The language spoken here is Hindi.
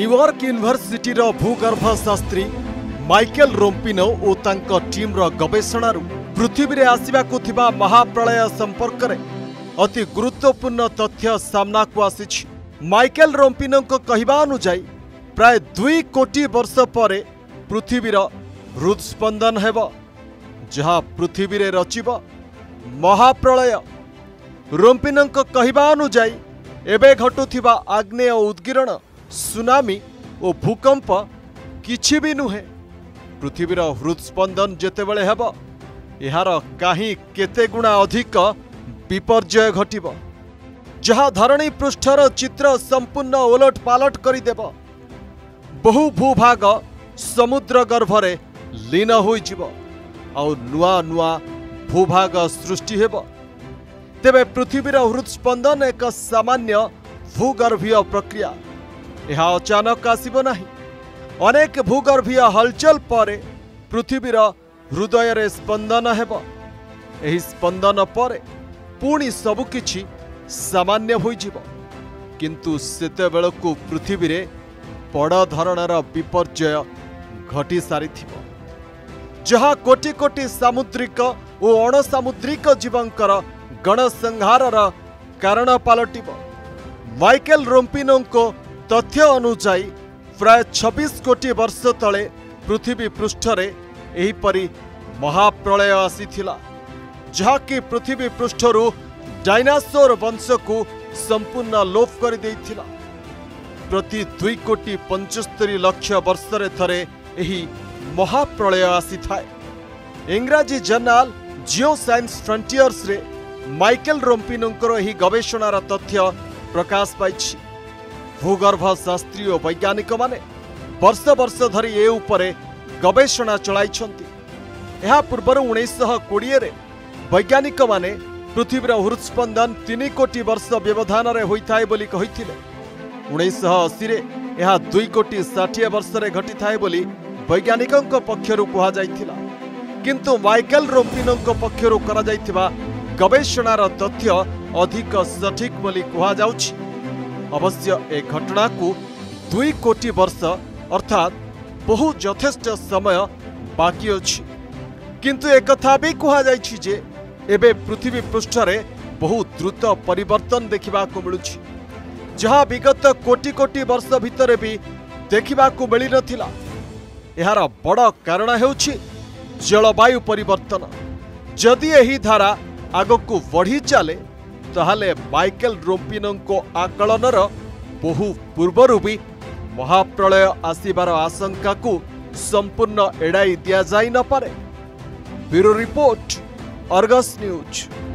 न्युयोर्क युनिभर्सिटर भूगर्भशास्त्री टीम रो गवेषणा रु पृथ्वी रे आसवाको ठाउँ महाप्रलय रे अति गुरुत्वपूर्ण तथ्य सामना को माइकल सामनाको कहिबा रोम्पिनोजी प्राय 2 कोटी वर्ष परे पृथ्वी रो स्पंदन हेबो हो पृथ्वी रे रचि महाप्रलय रोम्पिनो कह घटुवा आग्नेय उद्गिरण सुनामी और भूकंप कि नुहे पृथ्वीर हृदस्पंदन जितेबले हम यार कहीं केते गुणा अधिक विपर्जय घटव जहा धरणी पृष्ठर चित्र संपूर्ण ओलट पालट करदेव बहु भूभाग समुद्र गर्भरे लीन हो नुआ नुआ भूभाग सृष्टि तेरे पृथ्वीर हृत्स्पंदन एक सामान्य भूगर्भीय प्रक्रिया ଏହା ଅଚାନକ ଆସିବ ନାହିଁ ଅନେକ ଭୂଗର୍ଭୀୟ ହଲଚଲ ପରେ ପୃଥିବୀର ହୃଦୟରେ ସ୍ପନ୍ଦନ ହେବ ଏହି ସ୍ପନ୍ଦନ ପରେ ପୁଣି ସବୁକିଛି ସାମାନ୍ୟ ହୋଇଯିବ କିନ୍ତୁ ସେତେବେଳକୁ ପୃଥିବୀରେ ବଡ଼ ଧରଣର ବିପର୍ଯ୍ୟୟ ଘଟିସାରିଥିବ ଯାହା କୋଟି କୋଟି ସାମୁଦ୍ରିକ ଓ ଅଣସାମୁଦ୍ରିକ ଜୀବଙ୍କର ଗଣସଂହାରର କାରଣ ପାଲଟିବ ମାଇକେଲ ରୋମ୍ପିନୋଙ୍କ ତଥ୍ୟ ଅନୁଯାୟୀ ପ୍ରାୟ ଛବିଶ କୋଟି ବର୍ଷ ତଳେ ପୃଥିବୀ ପୃଷ୍ଠରେ ଏହିପରି ମହାପ୍ରଳୟ ଆସିଥିଲା ଯାହାକି ପୃଥିବୀ ପୃଷ୍ଠରୁ ଡାଇନାସୋର ବଂଶକୁ ସମ୍ପୂର୍ଣ୍ଣ ଲୋପ କରିଦେଇଥିଲା ପ୍ରତି ଦୁଇ କୋଟି ପଞ୍ଚସ୍ତରୀ ଲକ୍ଷ ବର୍ଷରେ ଥରେ ଏହି ମହାପ୍ରଳୟ ଆସିଥାଏ ଇଂରାଜୀ ଜର୍ଣ୍ଣାଲ ଜିଓ ସାଇନ୍ସ ଫ୍ରଣ୍ଟିୟର୍ସରେ ମାଇକେଲ ରୋମ୍ପିନୋଙ୍କର ଏହି ଗବେଷଣାର ତଥ୍ୟ ପ୍ରକାଶ ପାଇଛି भूगर्भ शास्त्री और वैज्ञानिक मैंने वर्ष वर्ष धरी ए उपरे गवेषणा चलाइछन्ति ଏହା ପୂର୍ବରୁ ଉଣେଇଶହ କୋଡ଼ିଏରେ ବୈଜ୍ଞାନିକମାନେ ପୃଥିବୀର ହୃତ୍ସ୍ପନ୍ଦନ ତିନି କୋଟି ବର୍ଷ ବ୍ୟବଧାନରେ ହୋଇଥାଏ ବୋଲି କହିଥିଲେ ଉଣେଇଶହ ଅଶୀରେ ଏହା ଦୁଇ କୋଟି ଷାଠିଏ ବର୍ଷରେ ଘଟିଥାଏ ବୋଲି ବୈଜ୍ଞାନିକଙ୍କ ପକ୍ଷରୁ କୁହାଯାଇଥିଲା କିନ୍ତୁ ମାଇକେଲ ରୋମ୍ପିନୋଙ୍କ ପକ୍ଷରୁ କରାଯାଇଥିବା ଗବେଷଣାର ତଥ୍ୟ ଅଧିକ ସଠିକ୍ ବୋଲି କୁହାଯାଉଛି अवश्य ए घटना को दुई कोटी वर्ष अर्थात बहु जथेष समय बाकी अच्छी किंतु एक भी कई एवं पृथ्वी पृष्ठ से बहु द्रुत पर देखा मिलूँ जहाँ विगत कोटि कोटि वर्ष भितर भी देखा मिल ना यार बड़ कारण होलवायु पर जदि यही धारा आग को बढ़ी चले ତାହେଲେ ମାଇକେଲ ରୋମ୍ପିନୋଙ୍କ ଆକଳନର ବହୁ ପୂର୍ବରୁ ବି ମହାପ୍ରଳୟ ଆସିବାର ଆଶଙ୍କାକୁ ସମ୍ପୂର୍ଣ୍ଣ ଏଡ଼ାଇ ଦିଆଯାଇ ନପାରେ ବ୍ୟୁରୋ ରିପୋର୍ଟ ଅର୍ଗସ୍ ନ୍ୟୁଜ୍